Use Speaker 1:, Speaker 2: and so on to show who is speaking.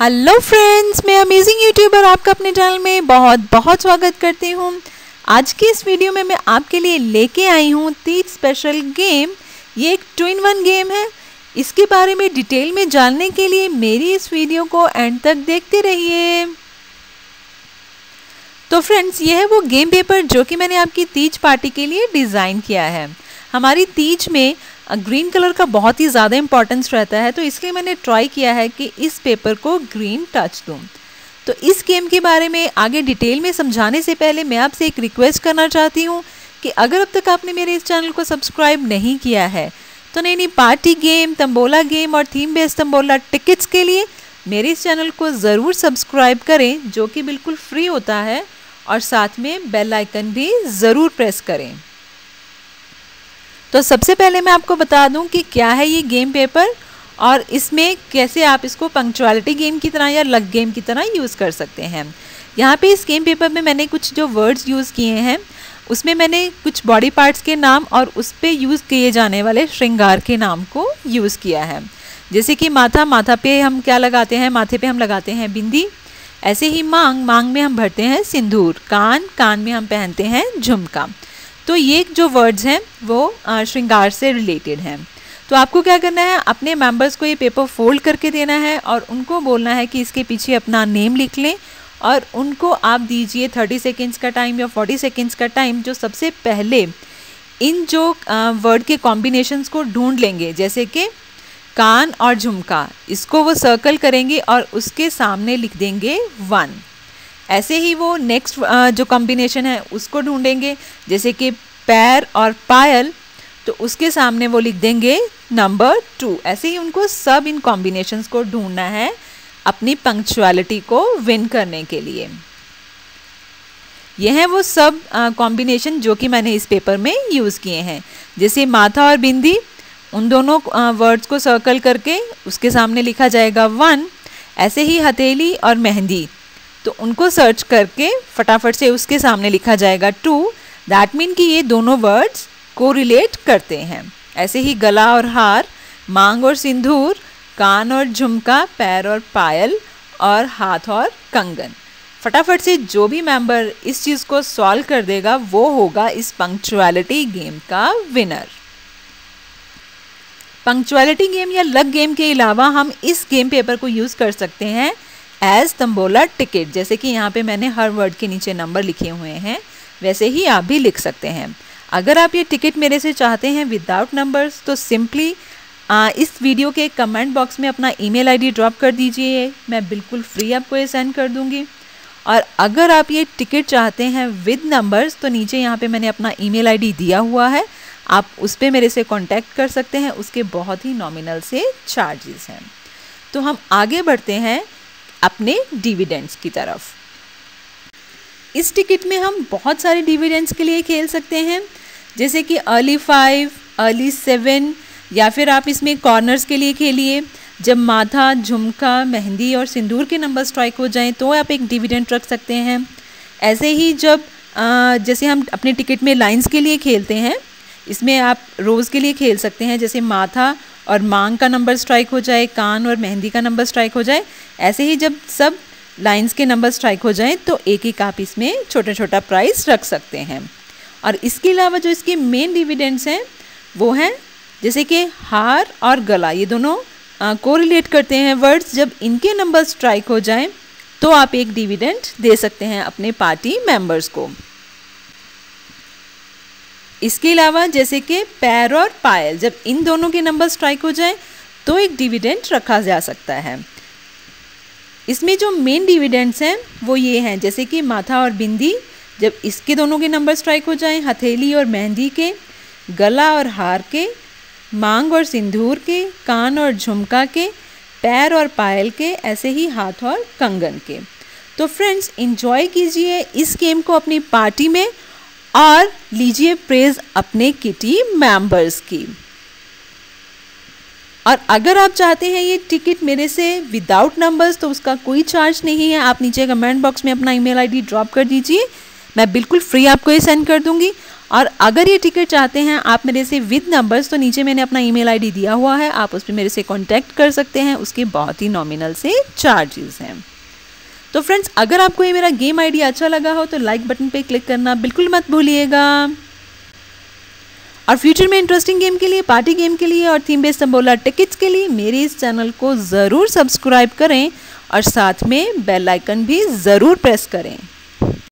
Speaker 1: Hello friends मैं amazing YouTuber आपका अपने चैनल में बहुत बहुत स्वागत करती हूँ। आज की इस वीडियो में मैं आपके लिए लेके आई हूँ तीज स्पेशल गेम ये एक ट्विन वन गेम है। इसके बारे में डिटेल में जानने के लिए मेरी इस वीडियो को एंड तक देखते रहिए। तो फ्रेंड्स ये है वो गेम पेपर जो कि मैंने आपकी तीज पार्टी के लिए डिज़ाइन किया है। हमारी तीज में ग्रीन कलर का बहुत ही ज़्यादा इंपॉर्टेंस रहता है तो इसलिए मैंने ट्राई किया है कि इस पेपर को ग्रीन टच दूँ। तो इस गेम के बारे में आगे डिटेल में समझाने से पहले मैं आपसे एक रिक्वेस्ट करना चाहती हूँ कि अगर अब तक आपने मेरे इस चैनल को सब्सक्राइब नहीं किया है तो नई नई पार्टी गेम तंबोला गेम और थीम बेस्ड तंबोला टिकट्स के लिए मेरे इस चैनल को ज़रूर सब्सक्राइब करें, जो कि बिल्कुल फ्री होता है और साथ में बेल आइकन भी ज़रूर प्रेस करें। तो सबसे पहले मैं आपको बता दूँ कि क्या है ये गेम पेपर और इसमें कैसे आप इसको पंक्चुअलिटी गेम की तरह या लग गेम की तरह यूज़ कर सकते हैं। यहाँ पे इस गेम पेपर में मैंने कुछ जो वर्ड्स यूज़ किए हैं, उसमें मैंने कुछ बॉडी पार्ट्स के नाम और उस पर यूज़ किए जाने वाले श्रृंगार के नाम को यूज़ किया है। जैसे कि माथा माथा पे हम क्या लगाते हैं? माथे पे हम लगाते हैं बिंदी। ऐसे ही मांग मांग में हम भरते हैं सिंदूर। कान कान में हम पहनते हैं झुमका। तो ये जो वर्ड्स हैं, वो श्रृंगार से रिलेटेड हैं। तो आपको क्या करना है, अपने मेंबर्स को ये पेपर फोल्ड करके देना है और उनको बोलना है कि इसके पीछे अपना नेम लिख लें और उनको आप दीजिए थर्टी सेकेंड्स का टाइम या फोर्टी सेकेंड्स का टाइम जो सबसे पहले इन जो वर्ड के कॉम्बिनेशंस को ढूंढ लेंगे, जैसे कि कान और झुमका, इसको वो सर्कल करेंगे और उसके सामने लिख देंगे वन ऐसे ही वो नेक्स्ट जो कॉम्बिनेशन है, उसको ढूंढेंगे, जैसे कि पैर और पायल तो उसके सामने वो लिख देंगे नंबर टू ऐसे ही उनको सब इन कॉम्बिनेशंस को ढूंढना है, अपनी पंक्चुअलिटी को विन करने के लिए. यह है वो सब कॉम्बिनेशन जो कि मैंने इस पेपर में यूज़ किए हैं. जैसे माथा और बिंदी, उन दोनों वर्ड्स को सर्कल करके उसके सामने लिखा जाएगा वन ऐसे ही हथेली और मेहंदी तो उनको सर्च करके फटाफट से उसके सामने लिखा जाएगा टू दैट मीन कि ये दोनों वर्ड्स को रिलेट करते हैं। ऐसे ही गला और हार, मांग और सिंदूर, कान और झुमका, पैर और पायल और हाथ और कंगन। फटाफट से जो भी मेंबर इस चीज़ को सॉल्व कर देगा, वो होगा इस पंक्चुअलिटी गेम का विनर पंक्चुअलिटी गेम या लग गेम के अलावा हम इस गेम पेपर को यूज़ कर सकते हैं। एज तम्बोला टिकट जैसे कि यहाँ पे मैंने हर वर्ड के नीचे नंबर लिखे हुए हैं, वैसे ही आप भी लिख सकते हैं। अगर आप ये टिकट मेरे से चाहते हैं विदाउट नंबर्स तो सिंपली इस वीडियो के कमेंट बॉक्स में अपना ईमेल आईडी ड्रॉप कर दीजिए। मैं बिल्कुल फ्री आपको ये सेंड कर दूँगी। और अगर आप ये टिकट चाहते हैं विद नंबर्स तो नीचे यहाँ पे मैंने अपना ईमेल आईडी दिया हुआ है। आप उस पर मेरे से कांटेक्ट कर सकते हैं, उसके बहुत ही नॉमिनल से चार्जेस हैं। तो हम आगे बढ़ते हैं। अपने डिविडेंड्स की तरफ़। इस टिकट में हम बहुत सारे डिविडेंड्स के लिए खेल सकते हैं जैसे कि अर्ली फाइव अर्ली सेवन या फिर आप इसमें कॉर्नर्स के लिए खेलिए। जब माथा झुमका मेहंदी और सिंदूर के नंबर स्ट्राइक हो जाएँ तो आप एक डिविडेंड रख सकते हैं। ऐसे ही जब आ, जैसे हम अपने टिकट में लाइंस के लिए खेलते हैं इसमें आप रोज़ के लिए खेल सकते हैं, जैसे माथा और मांग का नंबर स्ट्राइक हो जाए, कान और मेहंदी का नंबर स्ट्राइक हो जाए, ऐसे ही जब सब लाइंस के नंबर स्ट्राइक हो जाएँ तो एक एक आप इसमें छोटा छोटा प्राइस रख सकते हैं। और इसके अलावा जो इसके मेन डिविडेंड्स हैं, वो हैं, जैसे कि हार और गला, ये दोनों को रिलेट करते हैं वर्ड्स जब इनके नंबर स्ट्राइक हो जाएँ तो आप एक डिविडेंड दे सकते हैं अपने पार्टी मेंबर्स को। इसके अलावा जैसे कि पैर और पायल, जब इन दोनों के नंबर स्ट्राइक हो जाए तो एक डिविडेंड रखा जा सकता है। इसमें जो मेन डिविडेंड्स हैं, वो ये हैं, जैसे कि माथा और बिंदी, जब इसके दोनों के नंबर स्ट्राइक हो जाएँ, हथेली और मेहंदी के, गला और हार के, मांग और सिंदूर के, कान और झुमका के, पैर और पायल के, ऐसे ही हाथ और कंगन के। तो फ्रेंड्स इन्जॉय कीजिए इस गेम को अपनी पार्टी में और लीजिए प्रेज अपने किटी मेंबर्स की। और अगर आप चाहते हैं ये टिकट मेरे से विदाउट नंबर्स तो उसका कोई चार्ज नहीं है। आप नीचे कमेंट बॉक्स में अपना ईमेल आईडी ड्रॉप कर दीजिए। मैं बिल्कुल फ्री आपको ये सेंड कर दूँगी। और अगर ये टिकट चाहते हैं आप मेरे से विद नंबर्स तो नीचे मैंने अपना ईमेल आईडी दिया हुआ है। आप उस पर मेरे से कांटेक्ट कर सकते हैं। उसके बहुत ही नॉमिनल से चार्जेस हैं। तो फ्रेंड्स अगर आपको ये मेरा गेम आइडिया अच्छा लगा हो तो लाइक बटन पर क्लिक करना बिल्कुल मत भूलिएगा। और फ्यूचर में इंटरेस्टिंग गेम के लिए पार्टी गेम के लिए और थीम बेस्ड तंबोला टिकट्स के लिए, मेरे इस चैनल को ज़रूर सब्सक्राइब करें और साथ में बेल आइकन भी ज़रूर प्रेस करें।